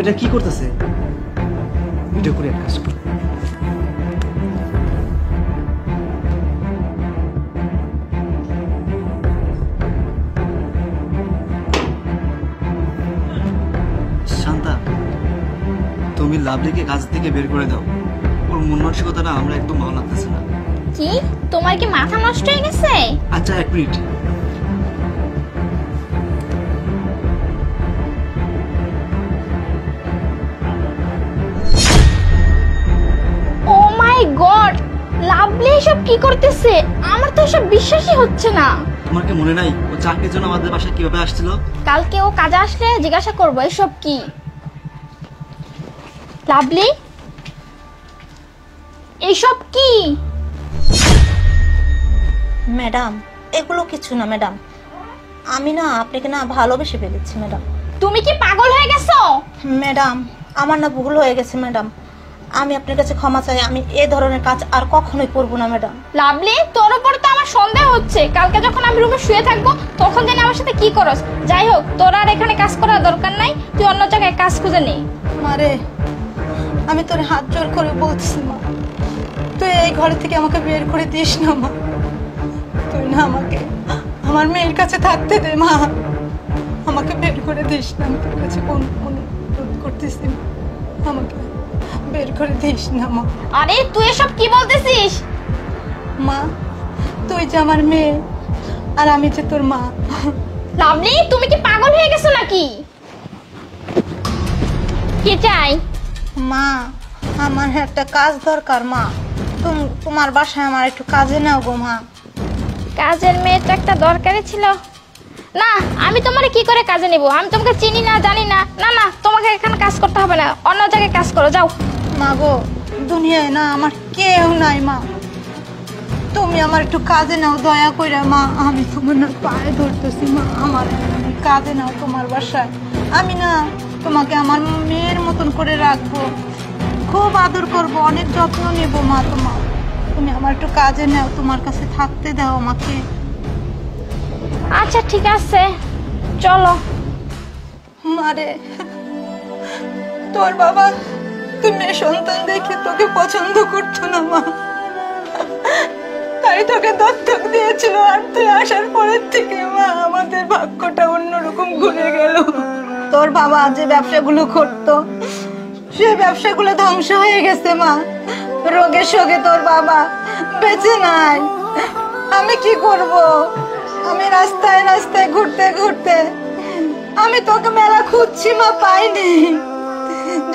এটা কি করতেছে? ভিডিও করে এক কাজ কর। শান্তা তুমি লাভলিকে কাজ থেকে বের করে দাও। ওর মন মানসিকতাটা আমরা একদম ভালো লাগতেছে না। কি? তোমার কি মাথা নষ্ট হয়ে গেছে? আচ্ছা এক মিনিট। গড লাভলি এসব কি করতেছে? আমার তো এসব বিশ্বাসই হচ্ছে না। তোমার কি মনে নাই? ও চাকরির জন্য আমাদের বাসায় কীভাবে আসছিল? কালকে ও কাজে আসলে জিজ্ঞাসা করব এসব কি? লাভলি? এইসব কি? ম্যাডাম এগুলো কিছু না ম্যাডাম। আমি না আপনাকে না ভালোবেসে ফেলেছি ম্যাডাম। তুমি কি পাগল হয়ে গেছো? ম্যাডাম আমার না ভুল হয়ে গেছে ম্যাডাম। আমি আপনার কাছে ক্ষমা চাই আমি এ ধরনের কাজ আর কখনোই করব না ম্যাডাম। লাভলি তোর উপর তো আমার সন্দেহ হচ্ছে। কালকে যখন আমি রুমে শুয়ে থাকব তখন জানি আমার সাথে কি করস। যাই হোক তোর আর এখানে কাজ করার দরকার নাই তুই অন্য জায়গায় কাজ খুঁজে নে। মারে আমি তোর হাত জোর করে বলছি মা। তুই এই ঘর থেকে আমাকে বের করে দিস না মা। তুই না আমাকে আমার মেয়ের কাছে থাকতে দে মা। আমাকে বের করে দিস না আমি তোর কাছে কোন অনুরোধ করতেছি আমাকে বের করে দিস না মা। আরে তুই এসব কি বলতেছিস? মা তুই যে আমার মেয়ে আর আমি যে তোর মা। লাভলি তুমি কি পাগল হয়ে গেছো নাকি? কি চাই? মা আমার একটা কাজ দরকার মা। তুমি তোমার বাসায় আমার একটু কাজে নাও গো মা। কাজের মেয়েটা একটা দরকারি ছিল। না, আমি তোমারে কি করে কাজে নেব? আমি তোমাকে চিনি না, জানি না। না না, তোমাকে এখানে কাজ করতে হবে না। অন্য জায়গায় কাজ করো, যাও। মা গো, দুনিয়ায় না আমার কেউ নাই, মা। তুমি আমার একটু কাজে নাও, দয়া করে মা। আমি তোমার না পায়ে ধরতেছি, মা। আমার কাজে নাও তোমার বাসায়। আমি না তোমাকে আমার মেয়ের মতন করে রাখব। খুব আদর করব, অনেক যত্ন নেব, মা তোমার। তুমি আমার একটু কাজে নাও, তোমার কাছে থাকতে দাও আমাকে। আচ্ছা ঠিক আছে। চলো। মারে, তোর বাবা তুই মেয়ে সন্তান দেখে তোকে পছন্দ করতো না, মা। তাই তোকে দত্তক দিয়েছিল আর তুই আসার পরের থেকে, মা, আমাদের ভাগ্যটা অন্যরকম ঘুরে গেল। তোর বাবা যে ব্যবসাগুলো করতো, সে ব্যবসাগুলো ধ্বংস হয়ে গেছে, মা। রোগে শোকে তোর বাবা বেঁচে নাই। আমি কি করব? আমি রাস্তায় রাস্তায় ঘুরতে ঘুরতে, আমি তোকে মেলা খুঁজছি মা পাইনি।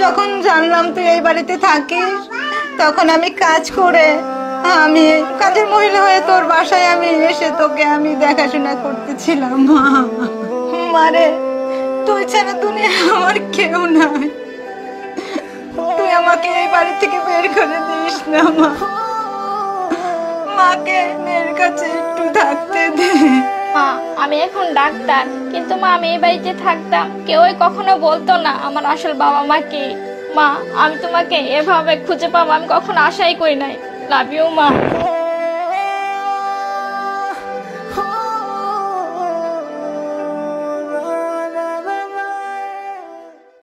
যখন জানলাম তুই এই বাড়িতে থাকিস, তখন আমি কাজ করে, আমি কাজের মহিলা হয়ে তোর বাসায় আমি এসে তোকে আমি দেখাশোনা করতেছিলাম, মা। মারে, তুই ছাড়া দুনিয়া আমার কেউ নাই। তুই আমাকে এই বাড়ি থেকে বের করে দিস না, মা। মাকে মেয়ের কাছে একটু থাকতে দে মা, আমি এখন ডাক্তার, কিন্তু মা, আমি এই বাড়িতে থাকতাম। কেউই কখনো বলতো না আমার আসল বাবা মা কে। মা, আমি তোমাকে এভাবে খুঁজে পাবো আমি কখনো আশাই করি নাই। লাভ ইউ মা।